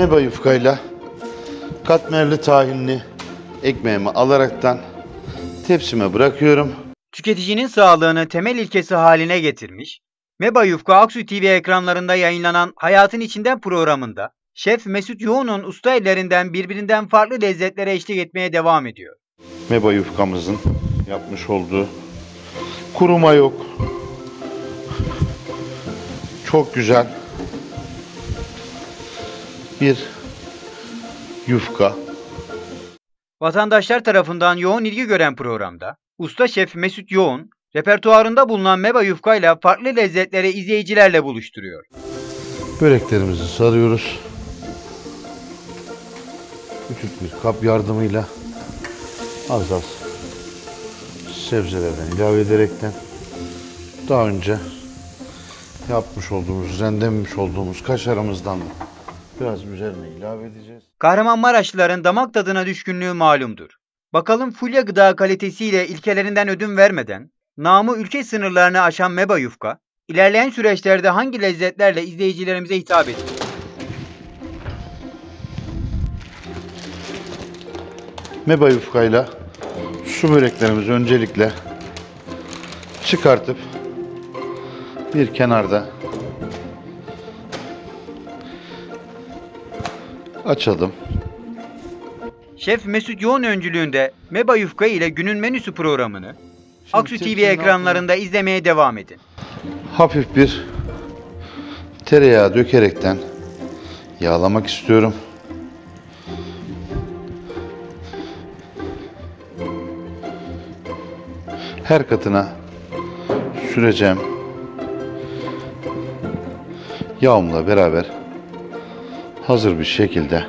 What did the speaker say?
Meba yufkayla katmerli tahinli ekmeğimi alaraktan tepsime bırakıyorum. Tüketicinin sağlığını temel ilkesi haline getirmiş, Meba Yufka Aksu TV ekranlarında yayınlanan Hayatın İçinden programında Şef Mesut Yoğun'un usta ellerinden birbirinden farklı lezzetlere eşlik etmeye devam ediyor. Meba yufkamızın yapmış olduğu kuruma yok. Çok güzel bir yufka. Vatandaşlar tarafından yoğun ilgi gören programda usta şef Mesut Yoğun repertuarında bulunan Meba Yufka ile farklı lezzetleri izleyicilerle buluşturuyor. Böreklerimizi sarıyoruz. Küçük bir kap yardımıyla az az sebzelerden ilave ederekten daha önce yapmış olduğumuz, rendelemiş olduğumuz kaşarımızdan da biraz üzerine ilave edeceğiz. Kahramanmaraşlıların damak tadına düşkünlüğü malumdur. Bakalım Fulya gıda kalitesiyle ilkelerinden ödün vermeden, namı ülke sınırlarını aşan Meba Yufka, ilerleyen süreçlerde hangi lezzetlerle izleyicilerimize hitap edecek? Meba yufkayla su böreklerimizi öncelikle çıkartıp bir kenarda açalım. Şef Mesut Yoğun öncülüğünde Meba Yufka ile günün menüsü programını Aksu TV ekranlarında izlemeye devam edin. hafif bir tereyağı dökerekten yağlamak istiyorum. Her katına süreceğim yağımla beraber hazır bir şekilde